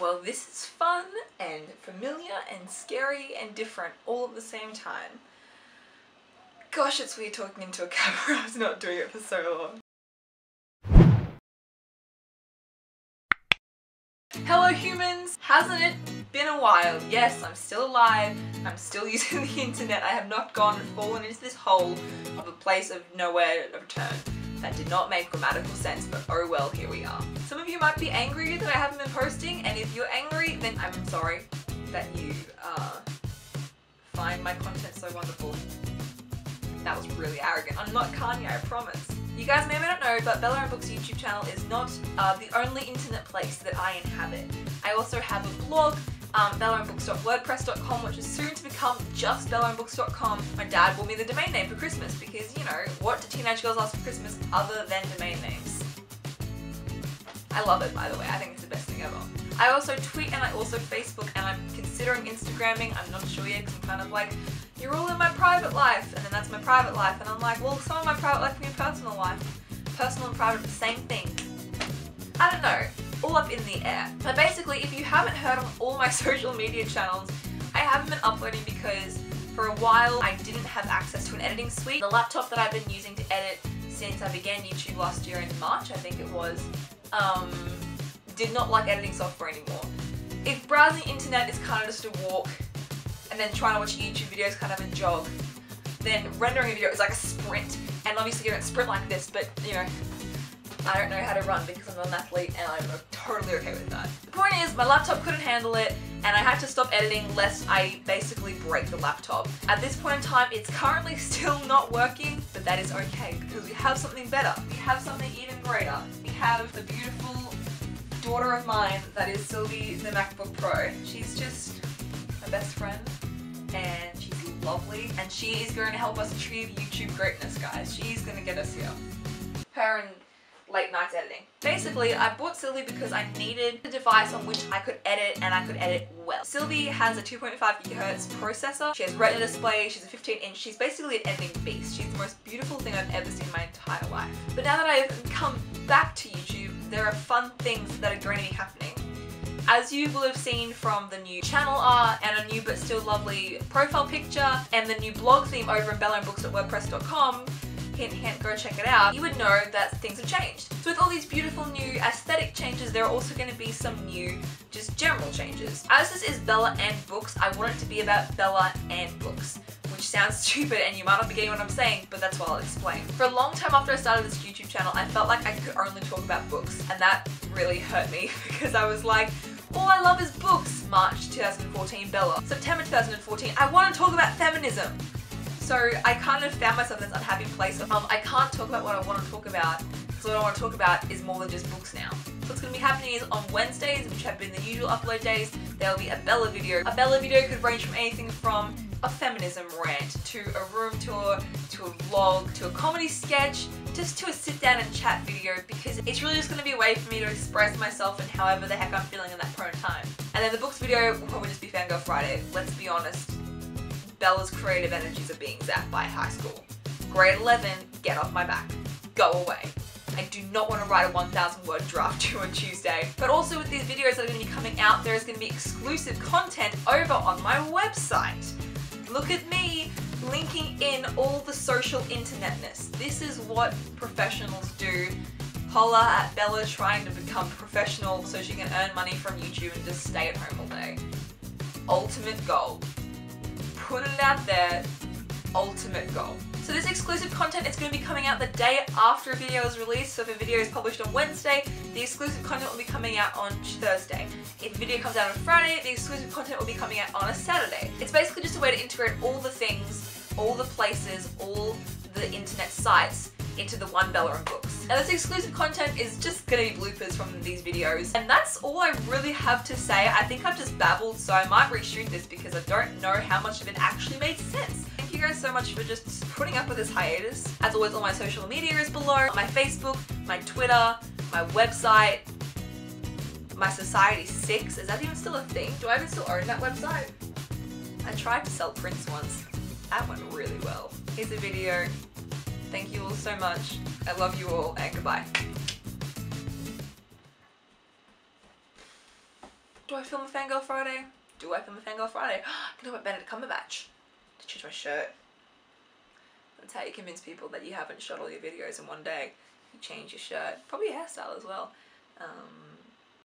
well this is fun and familiar and scary and different all at the same time. Gosh, it's weird talking into a camera. I was not doing it for so long. Hello humans! Hasn't it been a while? Yes, I'm still alive. I'm still using the internet. I have not gone and fallen into this hole of a place of nowhere to return. That did not make grammatical sense, but oh well, here we are. Some of you might be angry that I haven't been posting, and if you're angry, then I'm sorry that you uh, find my content so wonderful. That was really arrogant. I'm not Kanye, I promise. You guys may or may not know, but Bella and Books YouTube channel is not uh, the only internet place that I inhabit. I also have a blog um, bellaandbooks.wordpress.com, which is soon to become just bellaandbooks.com. My dad bought me the domain name for Christmas because, you know, what do teenage girls ask for Christmas other than domain names? I love it, by the way. I think it's the best thing ever. I also tweet and I also Facebook and I'm considering Instagramming. I'm not sure yet because I'm kind of like, you're all in my private life and then that's my private life and I'm like, well, some of my private life can be personal life. Personal and private are the same thing. I don't know all up in the air. But basically, if you haven't heard on all my social media channels, I haven't been uploading because for a while I didn't have access to an editing suite. The laptop that I've been using to edit since I began YouTube last year in March, I think it was, um, did not like editing software anymore. If browsing internet is kind of just a walk and then trying to watch YouTube videos kind of a jog, then rendering a video is like a sprint. And obviously you don't sprint like this, but you know, I don't know how to run because I'm not an athlete and I'm totally okay with that. The point is, my laptop couldn't handle it and I had to stop editing lest I basically break the laptop. At this point in time, it's currently still not working, but that is okay because we have something better. We have something even greater. We have the beautiful daughter of mine that is Sylvie the MacBook Pro. She's just my best friend and she's lovely and she is going to help us achieve YouTube greatness guys. She's going to get us here. Her and late nights editing. Basically, I bought Sylvie because I needed a device on which I could edit and I could edit well. Sylvie has a 2.5 GHz processor. She has retina display. She's a 15 inch. She's basically an editing beast. She's the most beautiful thing I've ever seen in my entire life. But now that I've come back to YouTube, there are fun things that are going to be happening. As you will have seen from the new channel art and a new but still lovely profile picture and the new blog theme over at bellaandbooks.wordpress.com, hint hint go check it out, you would know that things have changed. So with all these beautiful new aesthetic changes, there are also going to be some new just general changes. As this is Bella and books, I want it to be about Bella and books which sounds stupid and you might not be getting what I'm saying, but that's what I'll explain. For a long time after I started this YouTube channel, I felt like I could only talk about books, and that really hurt me because I was like, all I love is books. March 2014, Bella. September 2014, I want to talk about feminism. So I kind of found myself in this unhappy place of um, I can't talk about what I want to talk about because what I want to talk about is more than just books now. What's going to be happening is on Wednesdays, which have been the usual upload days, there will be a Bella video. A Bella video could range from anything from a feminism rant, to a room tour, to a vlog, to a comedy sketch, just to a sit down and chat video because it's really just going to be a way for me to express myself and however the heck I'm feeling in that in time. And then the books video will probably just be Fangirl Friday, let's be honest. Bella's creative energies are being zapped by high school. Grade 11, get off my back. Go away. I do not want to write a 1000 word draft to on Tuesday. But also with these videos that are going to be coming out, there is going to be exclusive content over on my website. Look at me linking in all the social internetness. This is what professionals do. Holla at Bella trying to become professional so she can earn money from YouTube and just stay at home all day. Ultimate goal put it out there, ultimate goal. So this exclusive content is going to be coming out the day after a video is released. So if a video is published on Wednesday, the exclusive content will be coming out on Thursday. If a video comes out on Friday, the exclusive content will be coming out on a Saturday. It's basically just a way to integrate all the things, all the places, all the internet sites into the one Bella and books. Now this exclusive content is just gonna be bloopers from these videos and that's all I really have to say. I think I've just babbled so I might reshoot this because I don't know how much of it actually made sense. Thank you guys so much for just putting up with this hiatus. As always all my social media is below, my Facebook, my Twitter, my website, my Society 6, is that even still a thing? Do I even still own that website? I tried to sell prints once. That went really well. Here's a video Thank you all so much. I love you all and goodbye. Do I film a Fangirl Friday? Do I film a Fangirl Friday? I can I wear Benedict Cumberbatch to change my shirt? That's how you convince people that you haven't shot all your videos in one day. You change your shirt, probably your hairstyle as well. Um,